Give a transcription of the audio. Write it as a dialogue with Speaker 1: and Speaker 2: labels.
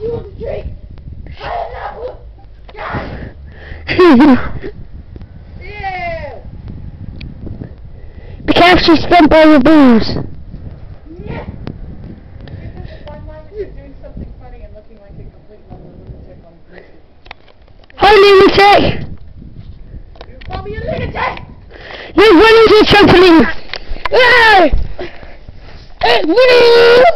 Speaker 1: you to drink. I am not yeah.
Speaker 2: Be careful she's spent by your booze.
Speaker 1: Yeah.
Speaker 2: Hi, lunatic!
Speaker 1: You call me a lunatic!
Speaker 2: You trampoline! Ah! Winnie!